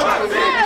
Vacina!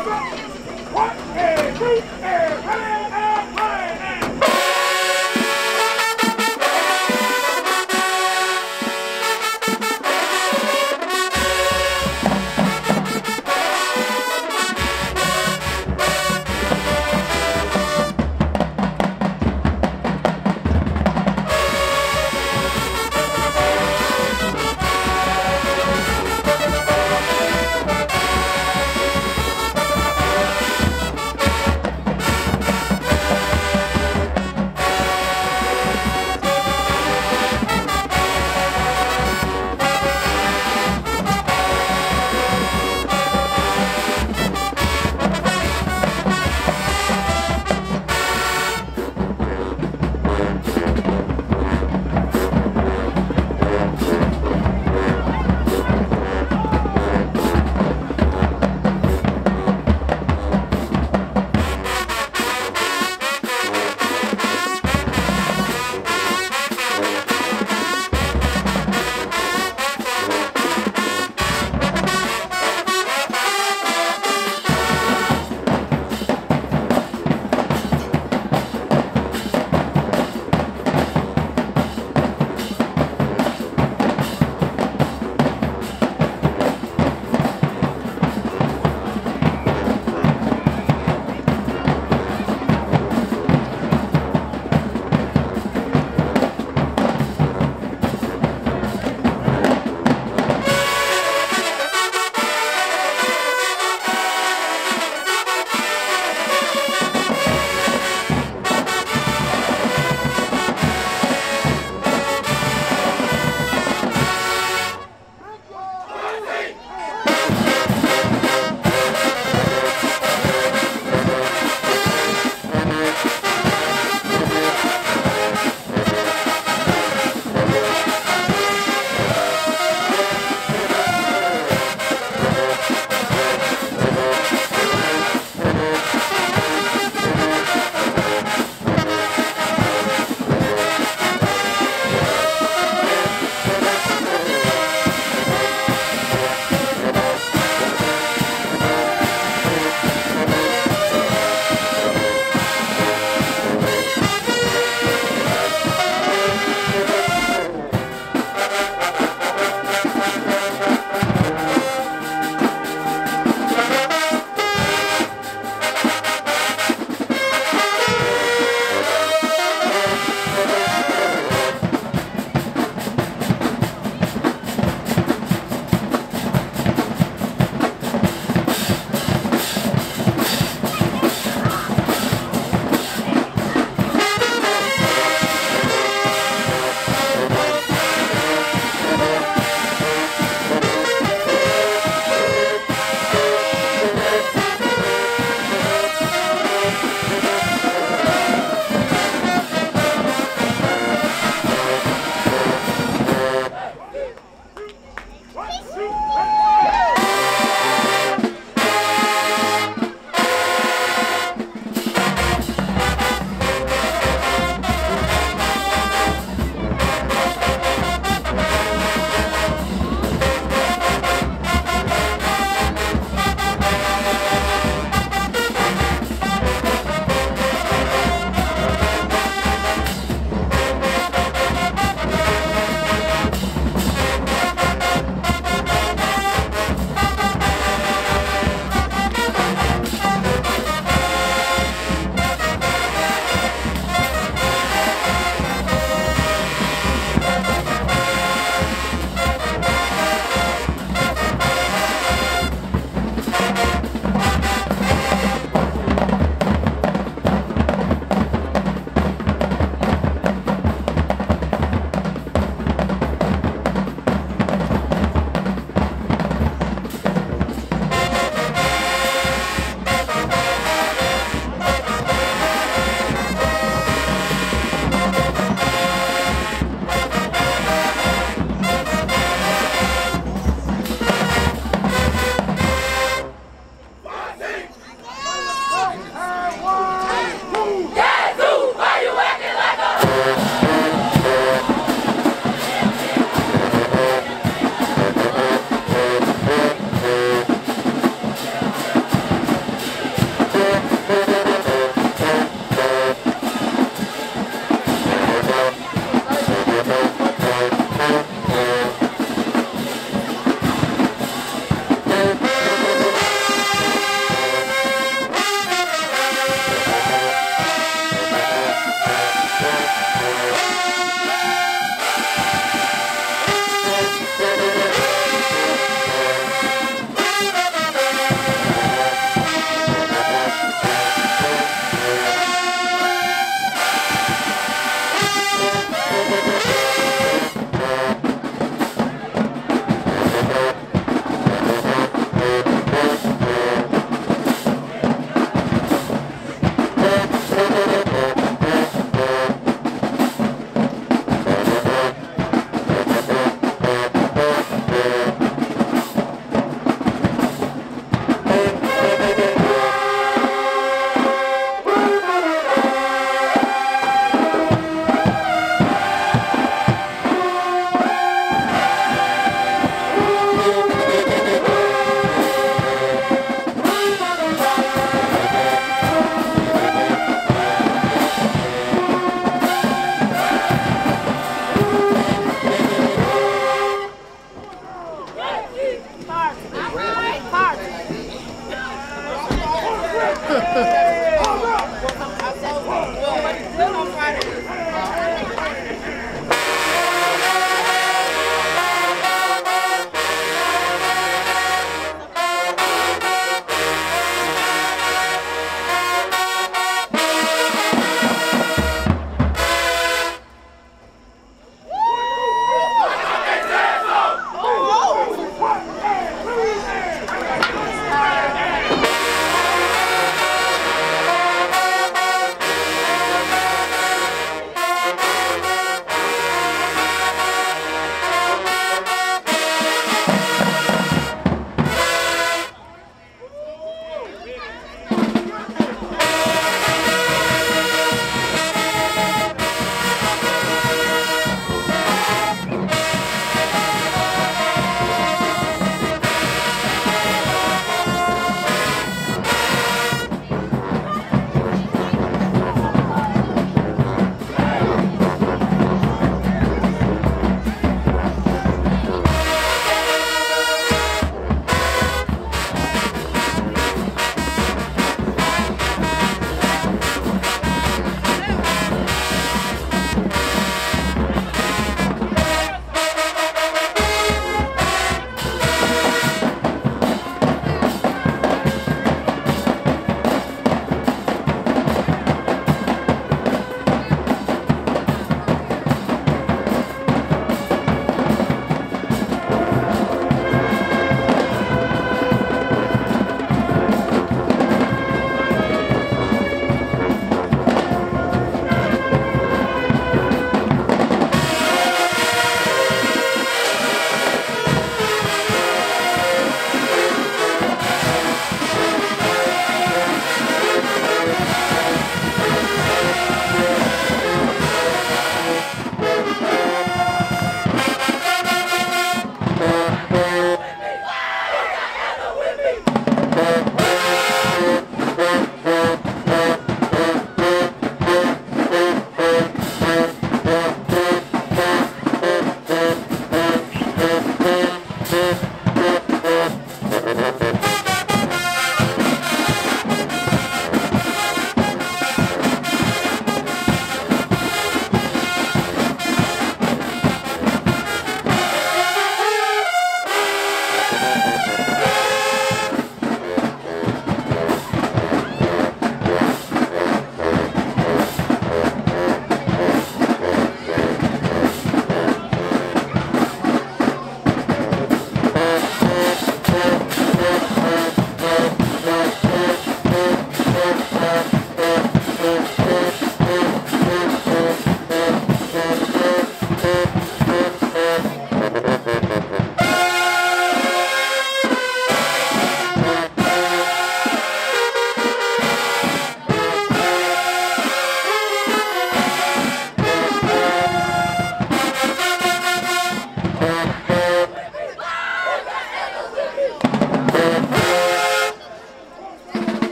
One, two, three, and ready!